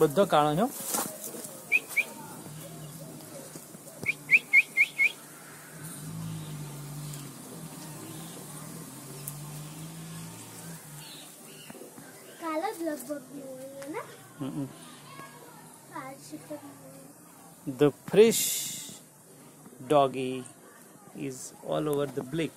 બધો કાળો છો કાલે જ લગભગ મોળીએ ને હમ. આજ શીખર The fresh doggy is all over the blick.